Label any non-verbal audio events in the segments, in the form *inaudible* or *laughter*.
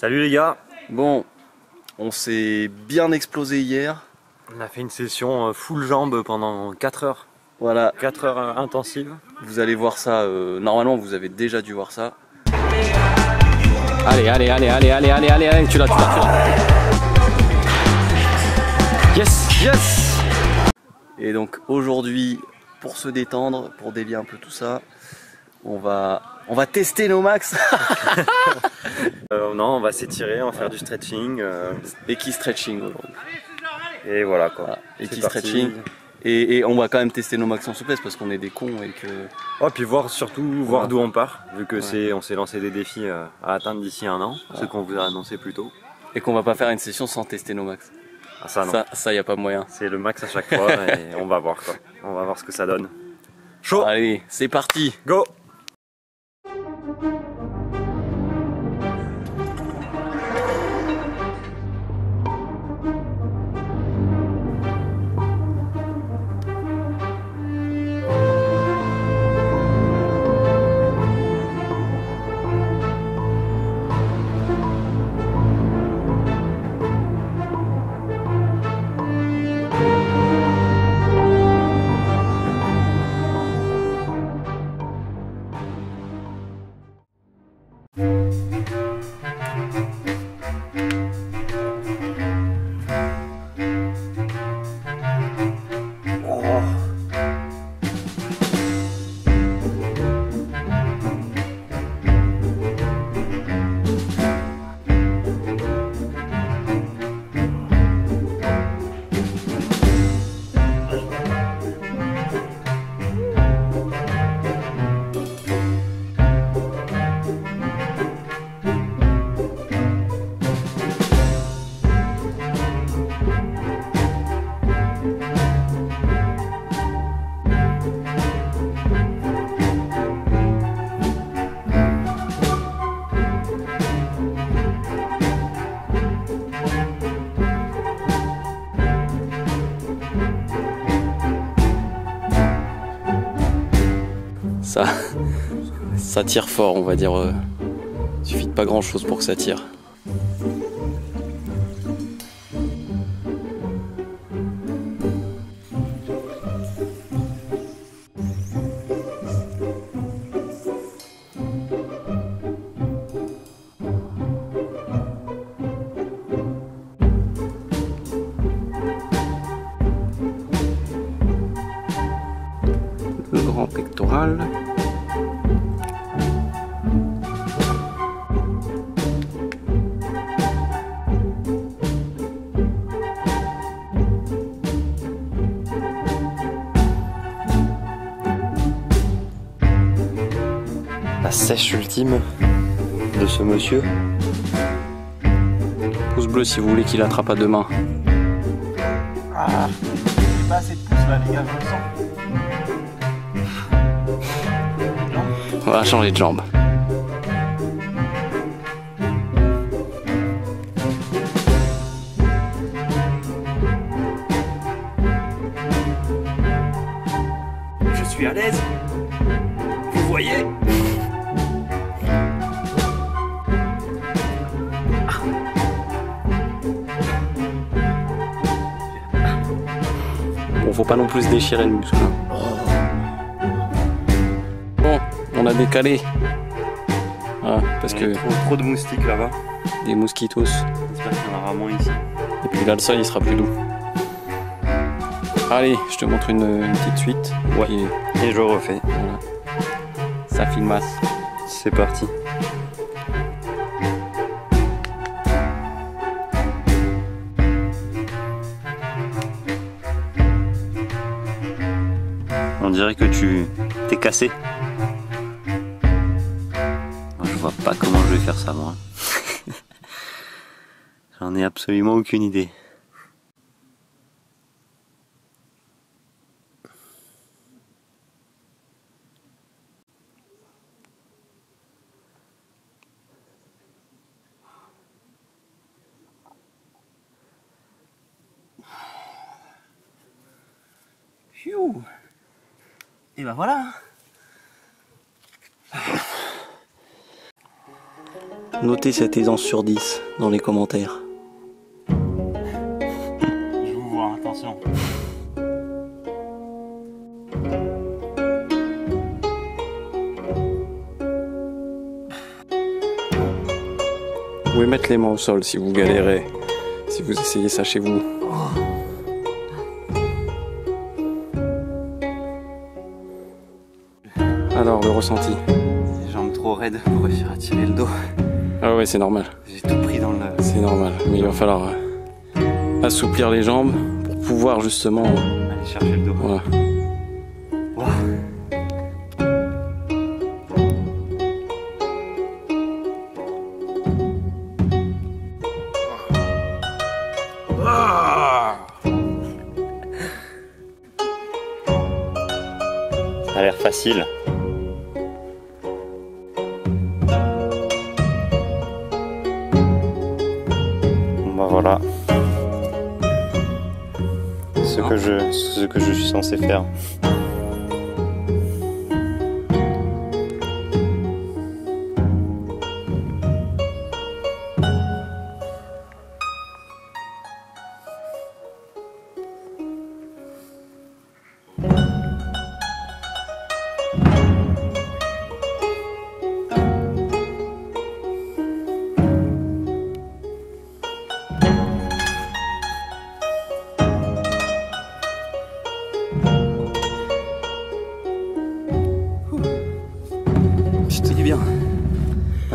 Salut les gars Bon, on s'est bien explosé hier. On a fait une session euh, full jambes pendant 4 heures. Voilà, 4 heures euh, intensives. vous allez voir ça. euh, normalement, vous avez déjà dû voir ça. Allez, allez, allez, allez, allez, allez, allez, allez, tu l'as, tu l'as, tu l'as. Yes, yes Et donc aujourd'hui, pour se détendre, pour délier un peu tout ça, on va, on va tester nos max. *laughs* Euh, non, on va s'étirer, on va faire du stretching. euh, Et qui stretching aujourd'hui. et voilà quoi. Voilà. Et qui stretching. Et, et on va quand même tester nos max en souplesse parce qu'on est des cons et que. Oh, puis voir surtout voir d'où on part, vu que Ouais. c'est on s'est lancé des défis euh, à atteindre d'ici un an, ce qu'on vous a annoncé plus tôt. Et qu'on va pas faire une session sans tester nos max. Ah, ça non. Ça, ça y a pas moyen. C'est le max à chaque fois *laughs* et on va voir quoi. On va voir ce que ça donne. Chaud Allez, c'est parti. Go Ça, tire fort, on va dire. euh, suffit de pas grand chose pour que ça tire. La sèche ultime de ce monsieur. Pouce bleu si vous voulez qu'il attrape à deux mains. Ah, j'ai pas assez de pouces là, les gars, je le sens. On va changer de jambe. Je suis à l'aise. Vous voyez? Bon, faut pas non plus déchirer le muscle. A décalé. Voilà, parce que trop, trop de moustiques là-bas. des mosquitos. J'espère qu'il y en aura moins ici. Et puis là, le sol, il sera plus doux. Allez, je te montre une, une petite suite. Ouais. Puis, Et je refais. voilà. Ça filmasse. C'est parti. On dirait que tu t'es cassé. Vois pas comment je vais faire ça moi. *laughs* J'en ai absolument aucune idée. Et ben voilà. Notez cette aisance sur 10 dans les commentaires. Je vous vois, attention. Vous pouvez mettre les mains au sol si vous galérez, si vous essayez ça chez vous. Alors, le ressenti Les jambes trop raides pour réussir à tirer le dos. Ah ouais, c'est normal. J'ai tout pris dans le. C'est normal. Mais il va falloir euh, assouplir les jambes pour pouvoir justement. euh, Aller chercher le dos. Voilà. Ça a l'air facile. Bon voilà. Ce que je, ce que je suis censé faire.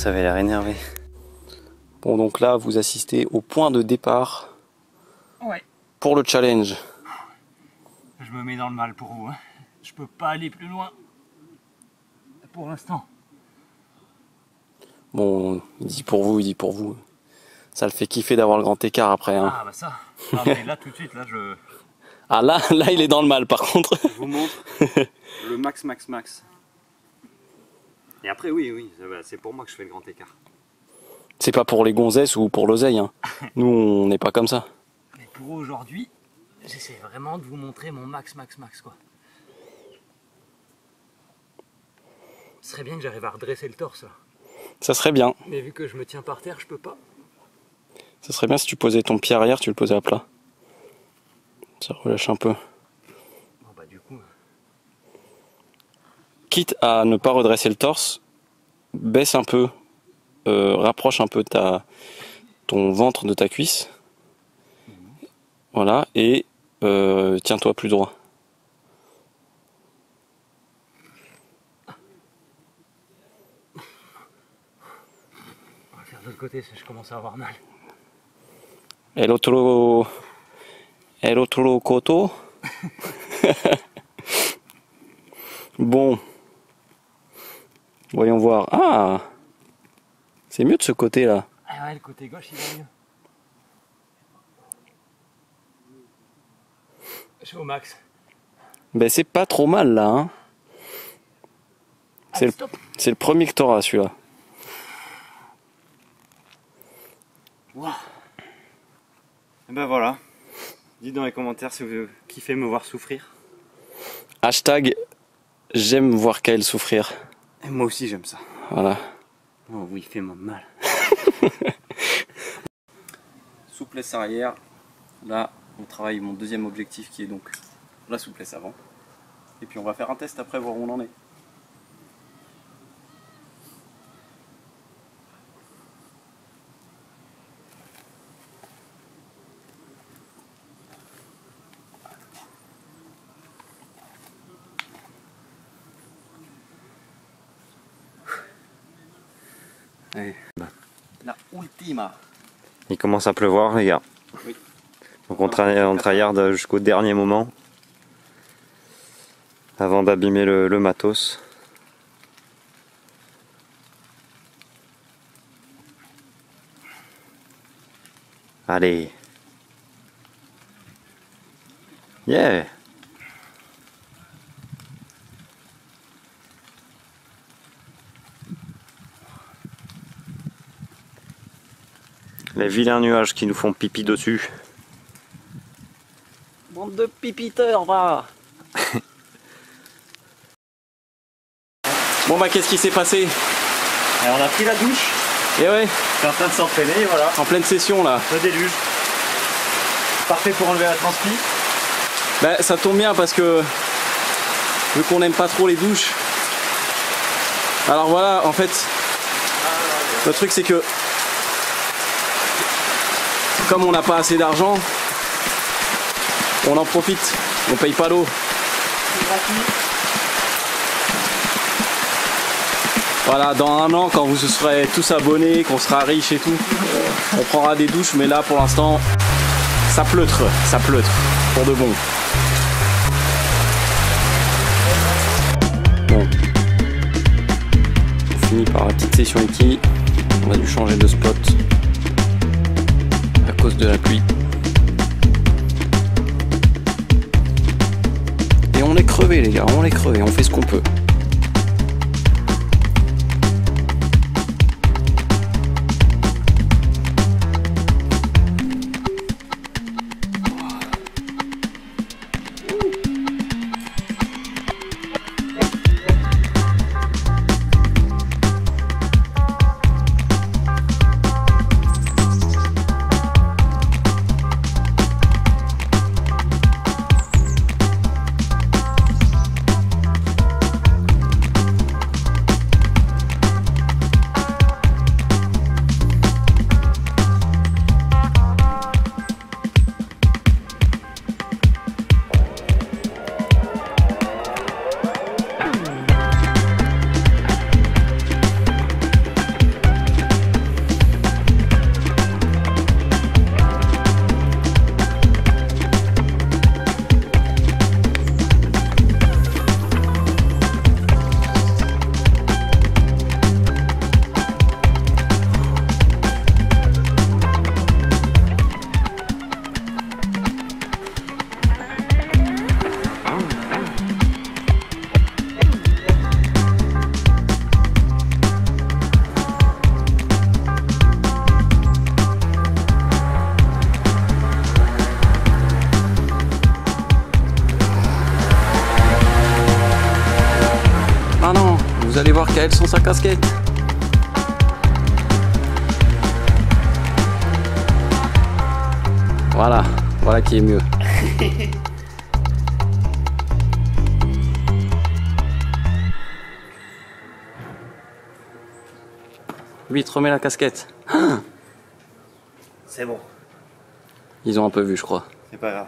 Ça avait l'air énervé. Bon, donc là, vous assistez au point de départ Ouais. pour le challenge. Je me mets dans le mal pour vous. Hein. Je peux pas aller plus loin. Pour l'instant. Bon, il dit pour vous, il dit pour vous. Ça le fait kiffer d'avoir le grand écart après. Hein. Ah bah ça. Ah, mais là tout de suite, là je. Ah là, là, il est dans le mal par contre. Je vous montre *laughs* le max, max, max. Et après, oui, oui, c'est pour moi que je fais le grand écart. C'est pas pour les gonzesses ou pour l'oseille. Hein. *laughs* Nous, on n'est pas comme ça. Mais pour aujourd'hui, j'essaie vraiment de vous montrer mon max, max, max quoi. Ce serait bien que j'arrive à redresser le torse là. Ça serait bien. Mais vu que je me tiens par terre, je peux pas. Ça serait bien si tu posais ton pied arrière, tu le posais à plat. Ça relâche un peu. Bon bah du coup. Quitte à ne pas redresser le torse, baisse un peu, euh, rapproche un peu ta, ton ventre de ta cuisse. Voilà, et euh, tiens-toi plus droit. On va faire de l'autre côté si je commence à avoir mal. El otro. El otro coto. *laughs* bon. Voyons voir. Ah C'est mieux de ce côté-là. Ah ouais, le côté gauche il va mieux. Je suis au max. Ben c'est pas trop mal là. Hein. C'est Allez, le-. C'est le premier que t'auras celui-là. Et ben voilà. Dites dans les commentaires si vous kiffez me voir souffrir. Hashtag j'aime voir Kael souffrir. Et moi aussi, j'aime ça. Voilà. Oh oui, fait-moi mal. *laughs* souplesse arrière. Là, on travaille mon deuxième objectif qui est donc la souplesse avant. Et puis on va faire un test après, voir où on en est. Allez. La Il commence à pleuvoir, les gars. Oui. Donc on, tra on tryhard jusqu'au dernier moment. Avant d'abîmer le, le matos. Allez. Yeah. Les vilains nuages qui nous font pipi dessus. Bande de pipiteurs, va *laughs* Bon bah qu'est-ce qui s'est passé? Alors on a pris la douche Et ouais, T'es en train de s'entraîner, voilà. en pleine session là. Le déluge. Parfait pour enlever la transpi. Bah, ça tombe bien parce que vu qu'on n'aime pas trop les douches. Alors voilà, en fait, le truc c'est que comme on n'a pas assez d'argent, on en profite, on paye pas l'eau. Voilà, dans un an, quand vous serez tous abonnés, qu'on sera riche et tout, on prendra des douches, mais là pour l'instant, ça pleutre, ça pleutre, pour de bon. Bon. On finit par la petite session Iki. On a dû changer de spot de la pluie. Et on est crevé les gars, on est crevé, on fait ce qu'on peut. Kael sans sa casquette. Voilà, voilà qui est mieux. *laughs* Vite, remets la casquette. C'est bon. Ils ont un peu vu, je crois. C'est pas grave.